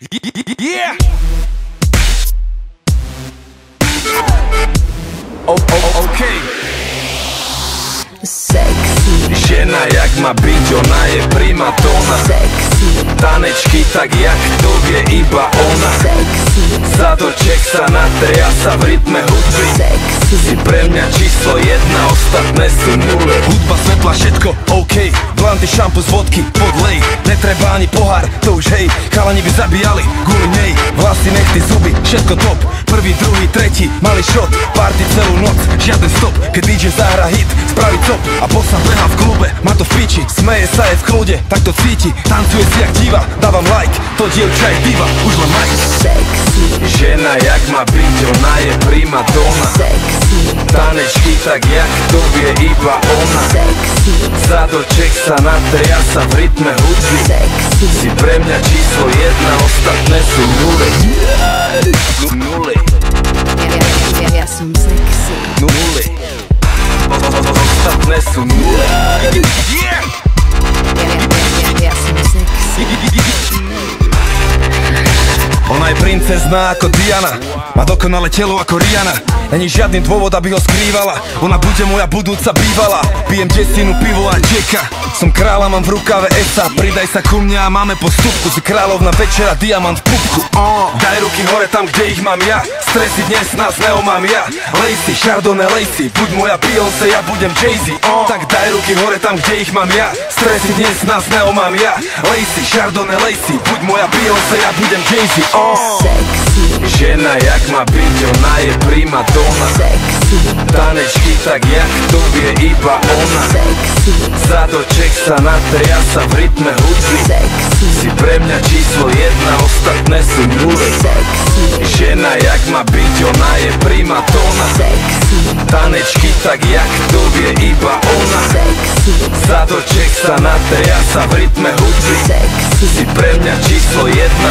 Yeah! O, o, okej, Sexy, žena jak má byť, ona je primatona. Sexy, Tanečky tak jak to vie iba ona. Sexy, Zadoček sa natria sa v rytme hudby. Si sexy, pre mňa číslo jedna, ostatné sú nule. Hudba, svetla, všetko OK. Blanty, šampus, vodky, podlej. Netreba ani pohár, to už hej. Chalani by zabíjali kvôli nej. Vlasy, nechty, zuby, všetko top. Prvý, druhý, tretí, malý shot. Party celú noc, žiaden stop. Keď DJ zahra hit, spraví cop. A bossa beha v klube, má to v piči. Smeje sa je v kľude, tak to cíti. Tancuje si jak diva, dávam like. To dievča je diva, už len like. Sexy, Žena jak má byť, ona je primadona. Sexy, Tak jak to vie iba ona. Sexy, Zadoček sa natria sa v rytme hudby. Sexy, Si pre mňa číslo jedna, ostatné sú nule Nule, princezná ako Diana. Má dokonalé telo ako Rihanna. Není žiadny dôvod, aby ho skrývala. Ona bude moja budúca bývala Pijem desinu pivo a Jacka Som kráľa, mám v rukave Esa Pridaj sa ku mne a máme postupku. Si kráľovna večera, diamant v pupku. Oh. Daj ruky hore tam, kde ich mám ja. Stresy dnes nás neomám ja. Lacey, Chardonnay, Lacey Buď moja Beyoncé, ja budem Jay-Z. Oh. Tak daj ruky hore tam, kde ich mám ja. Stresy dnes nás neomám ja. Lacey, Chardonnay, Lacey Buď moja Beyoncé, ja budem Jay-Z. Oh. sexy, Žena jak má byť, ona je primadona sexy, Tanečky tak jak to vie iba ona. Sexy, Zadoček sa natria sa v rytme hudby. Sexy, Si pre mňa číslo jedna, ostatné sú nule. Sexy, Žena jak má byť, ona je primatona sexy, Tanečky tak jak to vie iba ona. Sexy, Zadoček sa natria sa v rytme hudby. Sexy, Si pre mňa číslo jedna,